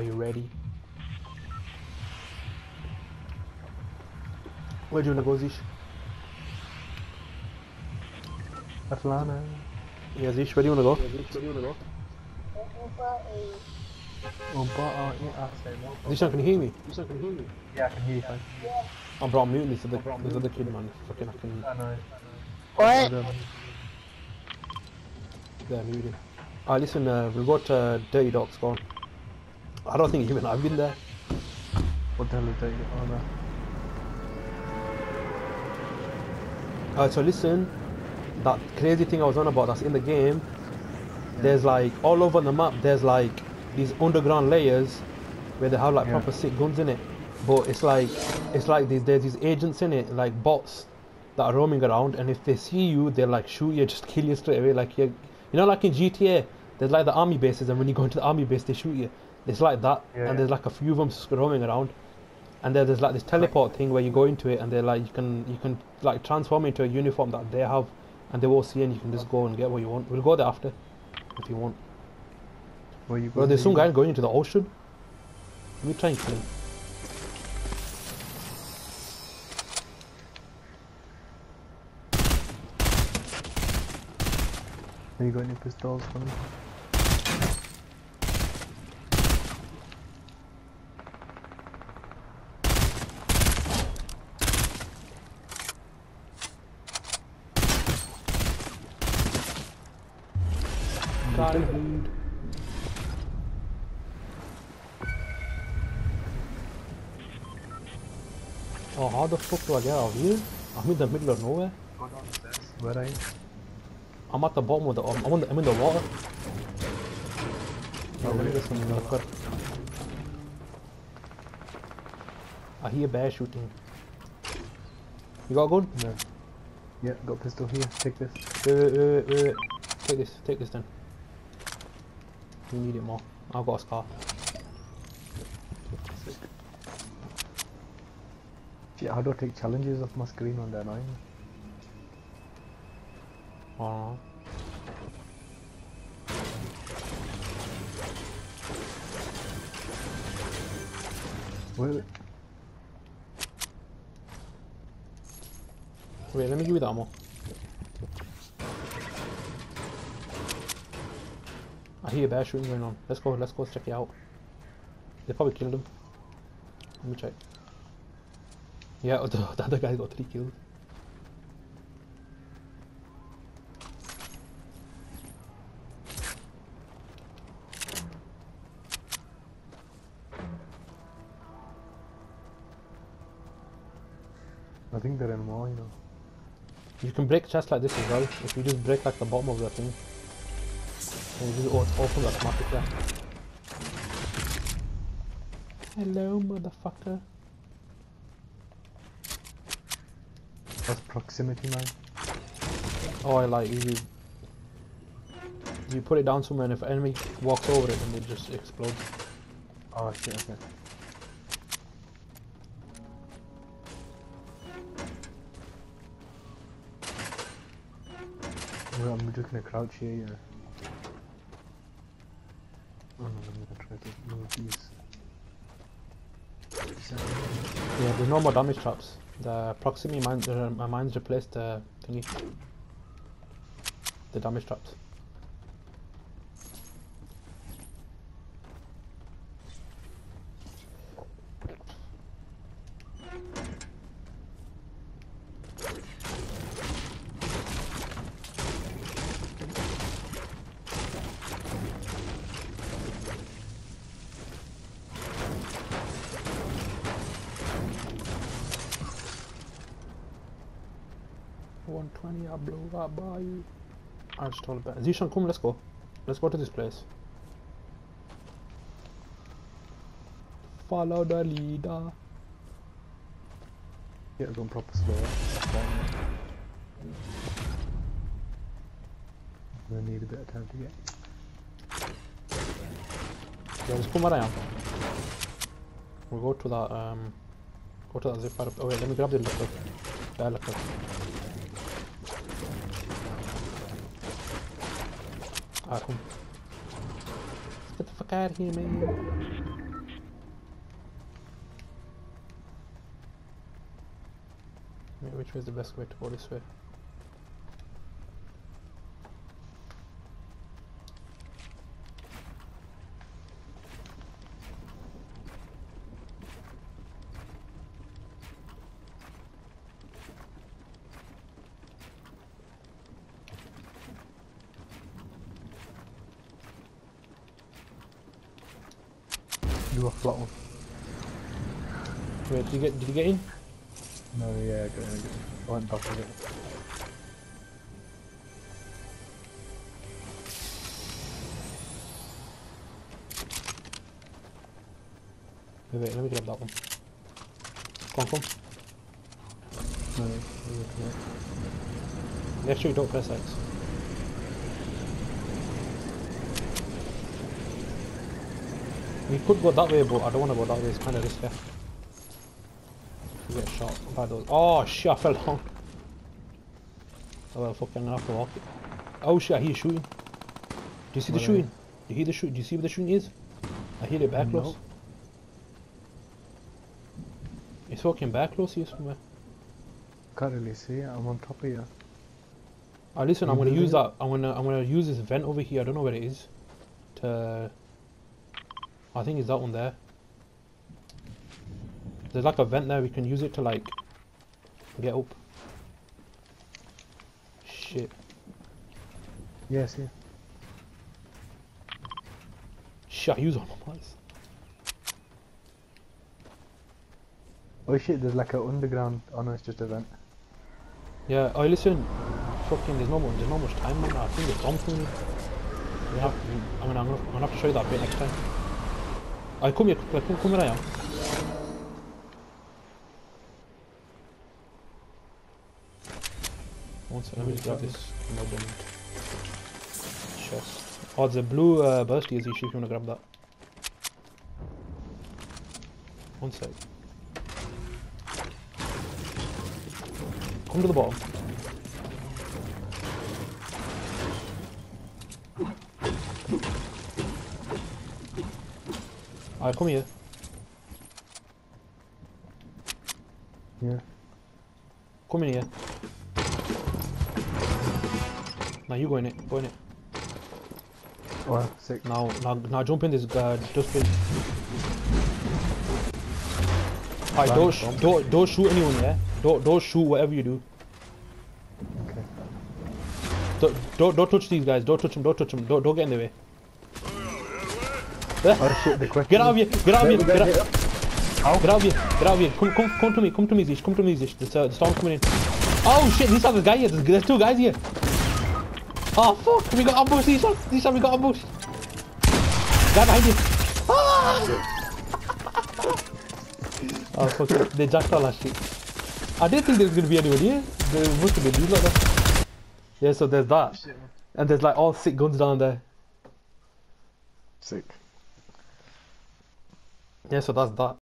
Are you ready? Where do you wanna go, Zish? Atlanta. Yeah, Zish, where do you wanna go? Oh, but uh, yeah, I say no. Zish, can you hear me? Yeah, I can hear you fine. Oh, bro, I'm muting this other, this other kid, man. Fucking, I can. I know. What? Yeah, muted. Ah, listen, uh, we'll go to Dirty Docks go on. I don't think even I've been there. what the hell is that? Oh, no. Uh, so listen, that crazy thing I was on about that's in the game, there's like all over the map there's like these underground layers where they have like Yeah. proper sick guns in it. But it's like it's like these, there's these agents in it, like bots that are roaming around and if they see you they like shoot you, just kill you straight away. Like you you know like in GTA, there's like the army bases and when you go into the army base they shoot you. It's like that Yeah, yeah. and there's like a few of them roaming around. And then there's like this teleport thing where you go into it and they're like you can you can like transform into a uniform that they have and they won't see and you can just go and get what you want. We'll go there after if you want. Where you Bro, there's some guy going into the ocean. Let me try and kill him. Have you got any pistols for me? Oh, how the fuck do I get out of here? I'm in the middle of nowhere. Where are you? I'm at the bottom of the. I'm, I'm, in, the, I'm in the water. Oh, let me get some. I hear bear shooting. You got a gun? No. Yeah, got pistol here. Take this. Wait, wait, wait, wait, wait. Take this, take this then. You need it more. I've got a scar. How do I take challenges off my screen on that line? Oh. Wait, Wait, let me give you the ammo. I hear bear shooting going on. Let's go, let's go check it out. They probably killed him. Let me check. Yeah, the, the other guy got three kills. I think they're in more, you know. You can break chests like this as well. If you just break like the bottom of the thing. And you just o- open automatically. Hello, motherfucker. That's proximity, man. Oh, I like you. You put it down somewhere, and if an enemy walks over it, then it just explodes. Oh shit, okay. I'm just gonna crouch here, yeah. Oh these. Yeah, there's no more damage traps. The proximity mine, uh, my mines replaced the thingy. The damage traps. One twenty, I blew that by you. I just told it Zishan, come, let's go. Let's go to this place. Follow the leader. Get Yeah, going proper slow. I'm gonna need a bit of time to get. Yeah, just come where I am. We'll go to that, um, go to that zip file. Oh wait, let me grab the liquor. Bear liquor. Let's get the fuck out of here, man. Which way is the best way to go this way? Do a flat one. Wait, did you get did you get in? No, yeah, good, good. I went back. Wait, wait, let me grab that one. Come on, come. No, yeah, yeah. Make sure you don't press X. We could go that way, but I don't want to go that way. It's kind of risky. You get shot by those. Oh shit! I fell down. Oh well, fuck! I'm gonna have to walk it. Oh shit! I hear shooting. Do you see the shooting? Do you hear the shoot? Do you see where the shooting is? I hear it back No. close. It's fucking back close here somewhere. Can't really see it. I'm on top of you. Ah, listen, You I'm gonna use that? that. I'm gonna I'm gonna use this vent over here. I don't know where it is. To I think it's that one there. There's like a vent there. We can use it to like get up. Shit. Yes, yeah. Shit. I use all my mice. Oh shit, there's like an underground. Oh no, it's just a vent. Yeah. Oh, listen. Fucking. There's no more. There's not much time, man. I think it's on for me. We have. I mean, I'm gonna, I'm gonna have to show you that bit next time. Am. One second, let me just grab this modern chest. Oh, the blue uh, bursty is issue if you wanna grab that. One sec. Come to the bottom. Alright, come here. Yeah. Come in here. Now you go in it. Go in it. Oh, sick. Now, now, now jump in this uh, dustbin. Alright, don't, sh don't, don't shoot anyone, yeah? Don't, don't shoot whatever you do. Okay. Don't, don't, don't touch these guys. Don't touch them. Don't touch them. Don't, don't get in the way. Oh shit, the question. Get out of here! Get out of here! Wait, we Get out, get out of here! Get out of here! Come, come, come to me! Come to me, Zish! Come to me, Zish! The, uh, the storm's coming in. Oh shit! These are the guy here. There's, there's two guys here. Oh fuck! We got ambushed. These are, these are we got ambushed. Guy behind you. Ah! oh fuck! They jacked all that shit. I didn't think there was gonna be anyone here. There must have been these like that. Yeah, so there's that, and there's like all sick guns down there. Sick. Yeah, so that's that.